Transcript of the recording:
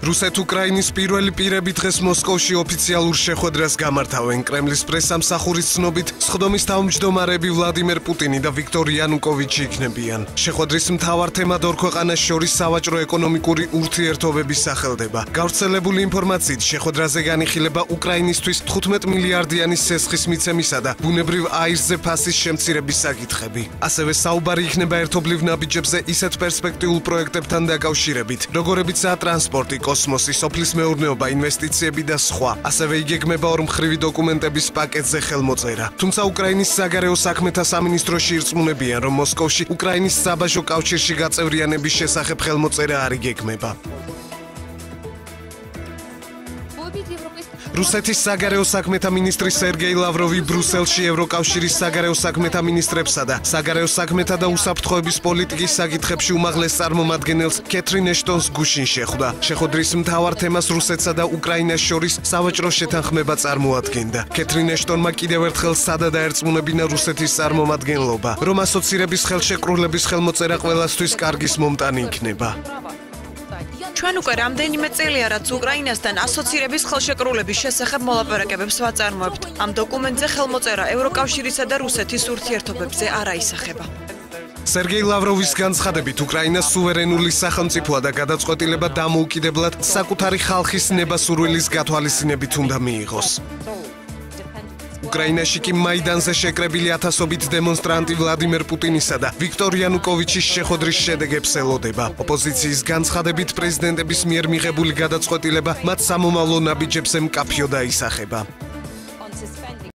რუსეთ-უკრაინის პირველი პირები დღეს მოსკოვში ოფიციალურ შეხვედრას გამართავენ. კრემლის პრესამსახურის ცნობით, სხდომის თავმჯდომარეები ვლადიმერ პუტინი და ვიქტორ იანუკოვიჩი იქნებიან. შეხვედრის მთავარ თემად ორ ქვეყანას შორის სავაჭრო-ეკონომიკური ურთიერთობების სახელდება. გავრცელებული ინფორმაციით, შეხვედრაზე განიხილება უკრაინისთვის 15 მილიარდიანი სესხის მიცემისა და ბუნებრივ აირზე ფასის შემცირების საკითხები. ასევე საუბარი იქნება ერთობლივ ნაბიჯებზე ისეთ პერსპექტიულ პროექტებთან დაკავშირებით, როგორებიცაა ტრანსპორტი, კოსმოსი, სოფლის მეურნეობა, ინვესტიციები და სხვა. ასევე იგეგმება ორმხრივი დოკუმენტების პაკეტზე ხელმოწერა. თუმცა უკრაინის საგარეო საქმეთა სამინისტროში ირწმუნებიან, რომ მოსკოვში უკრაინის საბაჟო კავშირში გაწევრიანების შესახებ ხელმოწერა არ იგეგმება. რუსეთის საგარეო საქმეთა მინისტრი სერგეი ლავროვი ბრუსელში ევროკავშირის საგარეო საქმეთა მინისტრებსა და საგარეო საქმეთა და უსაფრთხოების პოლიტიკის საკითხებში უმაღლეს წარმომადგენელს კეთრინ ეშტონს გუშინ შეხვდა. შეხვედრის მთავარ თემას რუსეთსა და უკრაინას შორის სავაჭრო შეთანხმება წარმოადგენდა. კეთრინ ეშტონმა კიდევ ერთხელ სადად დაერწმუნებინა რუსეთის წარმომადგენლობა, რომ ასოცირების ხელშეკრულების ხელმოწერა ყველასთვის კარგის მომტანი იქნება. ჩვენ უკვე რამდენიმე წელია რაც უკრაინასთან ასოცირების ხელშეკრულების შესახებ მოლაპარაკებებს ვაწარმოებთ. ამ დოკუმენტზე ხელმოწერა ევროკავშირისა და რუსეთის ურთიერთობებზე არ აისახება. სერგეი ლავროვის განცხადებით, უკრაინა სუვერენული სახელმწიფოა და გადაწყვეტილება დამოუკიდებლად საკუთარი ხალხის ნებასურვილის გათვალისწინებით უნდა მიიღოს. უკრაინაში კი მაიდანზე შეკრებილი ათასობით დემონსტრანტი ვლადიმერ პუტინისა და ვიქტორ იანუკოვიჩის შეხვედრის შედეგებს ელოდება. ოპოზიციის განცხადებით პრეზიდენტების მიერ მიღებული გადაწყვეტილება მათ სამომავლო ნაბიჯებზე მკაფიო დაისახება.